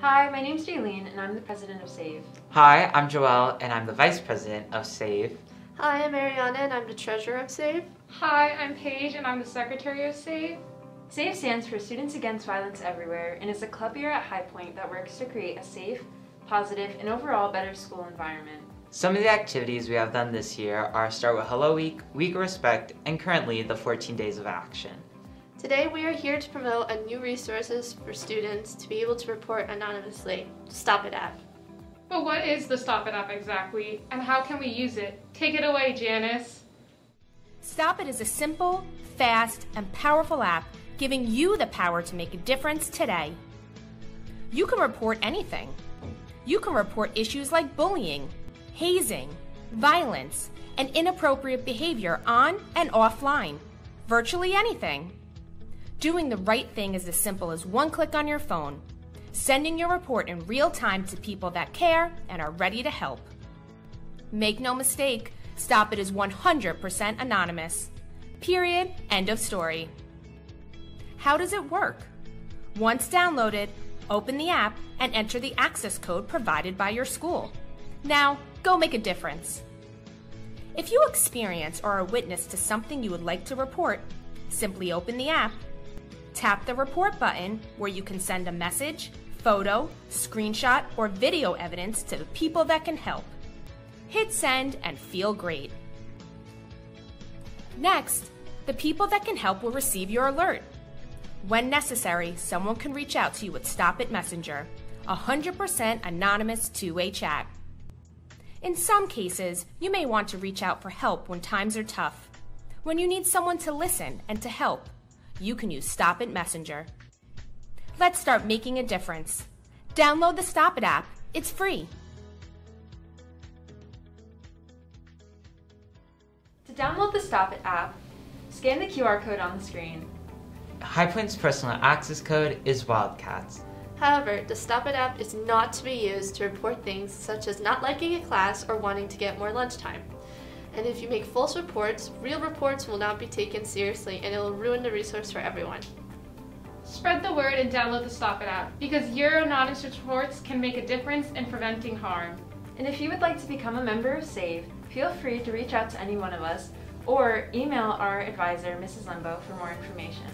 Hi, my name's Jaylene and I'm the president of SAVE. Hi, I'm Joelle and I'm the vice president of SAVE. Hi, I'm Ariana and I'm the treasurer of SAVE. Hi, I'm Paige and I'm the secretary of SAVE. SAVE stands for Students Against Violence Everywhere and is a club year at High Point that works to create a safe, positive, and overall better school environment. Some of the activities we have done this year are Start with Hello Week, Week of Respect, and currently the 14 Days of Action. Today we are here to promote a new resources for students to be able to report anonymously, STOPit app. But what is the STOPit app exactly, and how can we use it? Take it away, Janice. STOPit is a simple, fast, and powerful app giving you the power to make a difference today. You can report anything. You can report issues like bullying, hazing, violence, and inappropriate behavior on and offline. Virtually anything. Doing the right thing is as simple as one click on your phone, sending your report in real time to people that care and are ready to help. Make no mistake, STOPit is 100% anonymous. Period. End of story. How does it work? Once downloaded, open the app and enter the access code provided by your school. Now, go make a difference. If you experience or are witness to something you would like to report, simply open the app Tap the report button where you can send a message, photo, screenshot, or video evidence to the people that can help. Hit send and feel great. Next, the people that can help will receive your alert. When necessary, someone can reach out to you with STOPit Messenger, 100% anonymous two way chat. In some cases, you may want to reach out for help when times are tough, when you need someone to listen and to help you can use STOPit Messenger. Let's start making a difference. Download the STOPit app. It's free. To download the STOPit app, scan the QR code on the screen. High Point's personal access code is Wildcats. However, the STOPit app is not to be used to report things such as not liking a class or wanting to get more lunchtime. And if you make false reports, real reports will not be taken seriously and it will ruin the resource for everyone. Spread the word and download the STOPit app because your anonymous reports can make a difference in preventing harm. And if you would like to become a member of SAVE, feel free to reach out to any one of us or email our advisor, Mrs. Limbo, for more information.